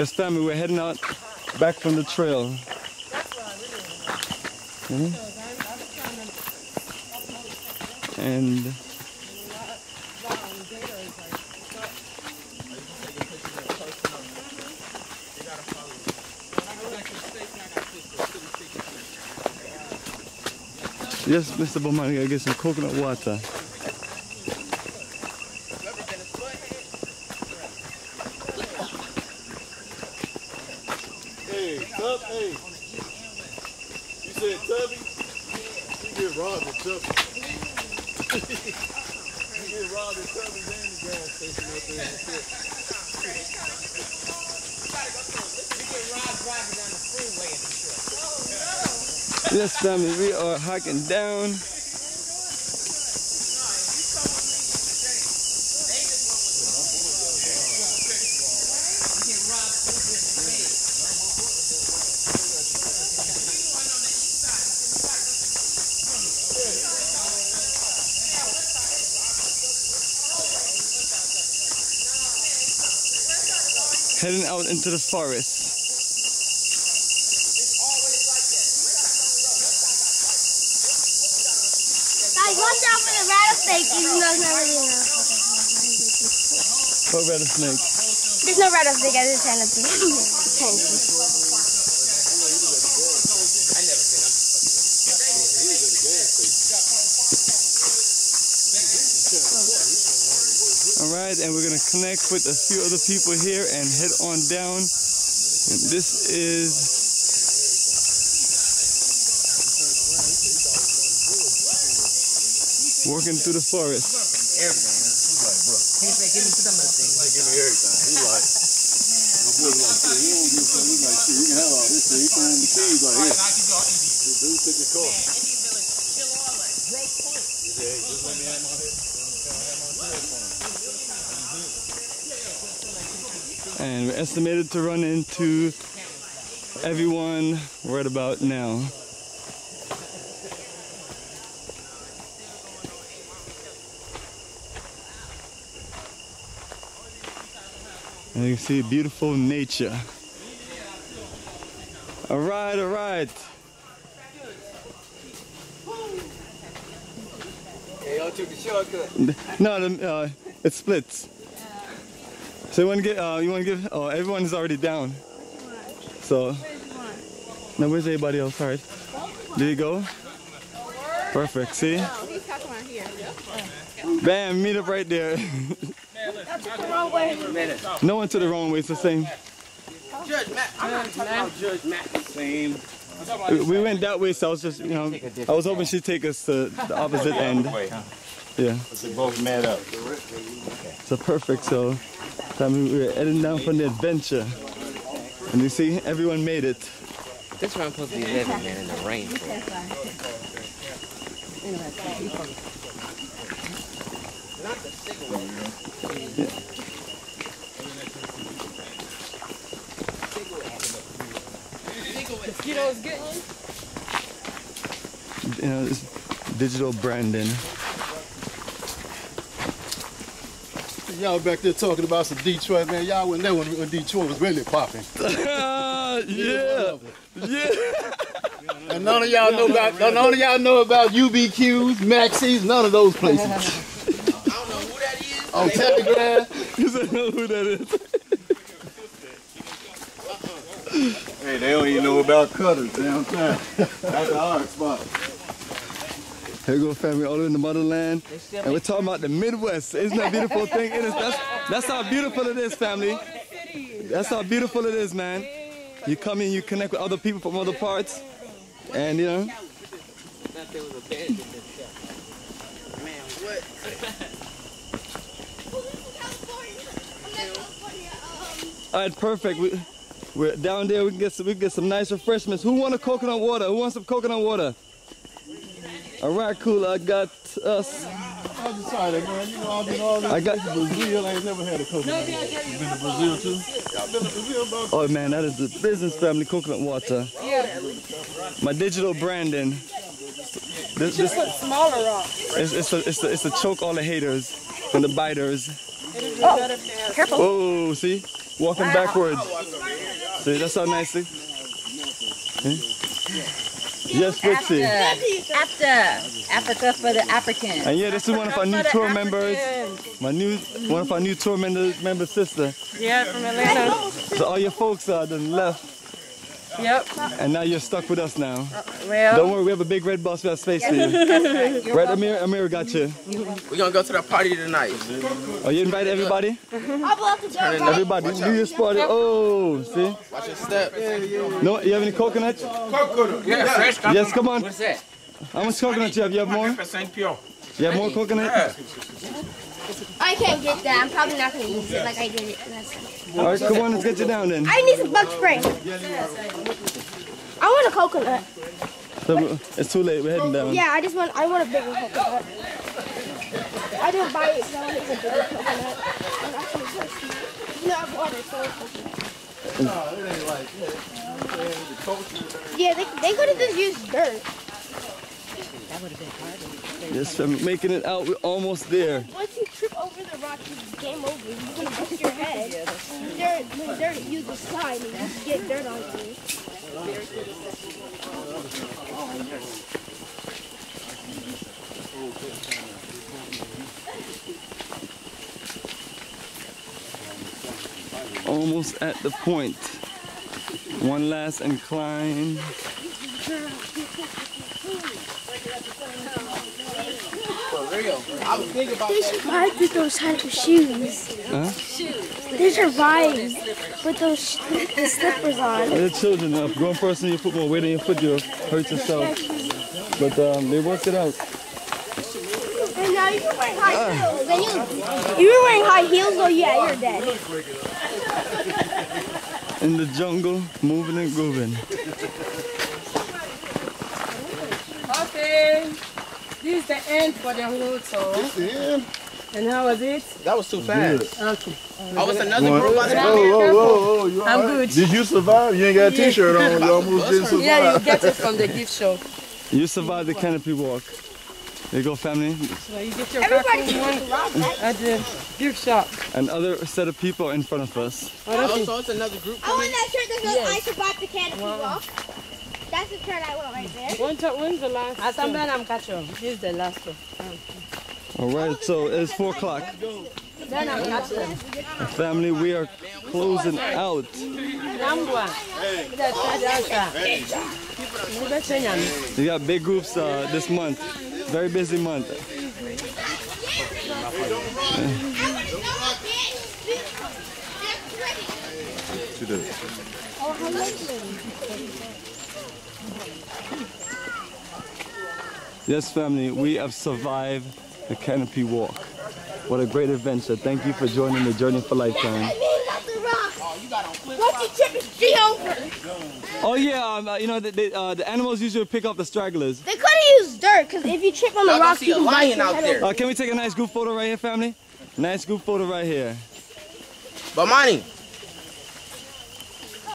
It's time we were heading out back from the trail. Mhm. And yes, Mr. Bomani, I get some coconut water. Tub, hey. You said Tubby? You get robbed at Tubby. you get robbed at Tubby's and the gas station up there and shit. Yes, family, we are hiking down. Heading out into the forest. Guys, watch out for the rattlesnake, even though it's not really a What rattlesnake? There's no rattlesnake, I just trying to pretend All right, and we're gonna connect with a few other people here and head on down. And this is walking through the forest. Give me everything. He like, my boy was like, he don't give a fuck. He like, shit, can have all this shit. He throwing the keys like, here. The dude took car. Hey, just let me have my head. And we're estimated to run into everyone right about now. And you can see beautiful nature. All right, all right. Hey, y'all took the shortcut. No, the, uh, it splits. So you want to get, uh, you want to give, oh, everyone is already down. So, now where's everybody else? All right. There you go. Perfect, see? Bam, meet up right there. no one to the wrong way, it's the same. Judge Matt. I'm not talking about Judge Matt. Same. We- We went that way, so I was just, you know, I was hoping she'd take us to the opposite end. Yeah, They both met up. so perfect. So, I mean, we were heading down for the adventure. And you see, everyone made it. This where I'm supposed to be living, man, in the rain. Mosquitoes getting You know, this digital branding. Y'all back there talking about some Detroit, man. Y'all wasn't there when, when Detroit was really popping. yeah, yeah. And none of y'all know about none of y'all know about UBQs, Maxis, none of those places. I don't know who that is. On Telegram. You don't know who that is. They don't even know about cutters downtown. That's the hard spot. Here we go, family, all in the motherland. And we're talking about the Midwest. Isn't that a beautiful thing? It is, that's, that's how beautiful it is, family. That's how beautiful it is, man. You come in, you connect with other people from other parts. And, you know, Thought there was a band in this shop. Man, what? all right, perfect. We, we're down there. We can get some, we can get some nice refreshments. Who want a coconut water? Who wants some coconut water? All right, cool. I got us. I decided, man, you know, I've been all this I got- to Brazil. I ain't never had a coconut. water. You been to Brazil too? Y'all been to Brazil, bro? Oh man, that is the business family coconut water. Yeah. My digital branding. This, this, put smaller rocks. it's, it's, a, it's, a, it's to choke all the haters and the biters. It'd be better if they had Careful. Oh, see? walking backwards. See, that's how nicely. Yes, Fritzy. After Africa for the Africans. And yeah, this is one of our new tour members. My new, one of our new tour member, member sister. Yeah, from Atlanta. So all your folks uh, done left, Yep. and now you're stuck with us now. Well, Don't worry, we have a big red bus. We have space for you. Right, Amir? Amir got you. We're gonna go to the party tonight. Oh, you invite everybody? I'll block the door. Everybody, do your spot. Oh, see? Watch your step. No, you have any coconuts? Yeah, fresh coconut. Yes, come on. What's that? How much coconut you have? You have more? 100% pure. You have more coconut? I can't get that. I'm probably not gonna use it like I did it last time. All right, come on, let's get you down then. I need some bug spray. I want a coconut. So, it's too late. We're heading down. Yeah, I just want. I want a bigger coconut. I didn't buy it because I wanted a bigger coconut. I'm actually thirsty. No, I bought it for a coconut. Yeah, they, they could have just used dirt. Yes, I'm making it out. We're almost there. Once you trip over the rock, it's game over. You're gonna bust your head. Dirt, when dirt, use the slide and you get dirt on you. Almost at the point. One last incline. They survived with those type of shoes. Huh? They survived with those the slippers on. The children, uh, grown person, in your football weight on your foot, you'll hurt yourself. But um, they worked it out. And now you're wearing high heels. Then you, you were wearing high heels, oh yeah, you're dead. In the jungle, moving and grooving. okay. This is the end for the whole tour. And how was it? That was too fast. Okay. Oh, it's another group out there. Whoa, whoa, whoa, whoa. You all I'm right? good. Did you survive? You ain't got a t-shirt on. You almost didn't survive. Yeah, you get it from the gift shop. You survived the canopy walk. There you go, family. So you get your Everybody back can one take the rock, right? at the gift shop. Another set of people in front of us. Oh, so it's another group I want coming. that shirt that says I survived the canopy walk. That's the shirt I want right there. One time, when's the last? Asamba I'm catching. This is the last one. All right, so it's four o'clock. Then I'm catching. Family, we are closing out. Nambwa. We got big groups uh, this month. Very busy month. She did. Yes, family, we have survived the canopy walk. What a great adventure. Thank you for joining the Journey for Lifetime. I mean, not the rock. Once you trip, it's G over. Oh, yeah, um, uh, you know, the, the, uh, the animals usually pick up the stragglers. They could have used dirt, because if you trip on the Y'all rock, you a can lion out there. Uh, can we take a nice group photo right here, family? Nice group photo right here. But Monty,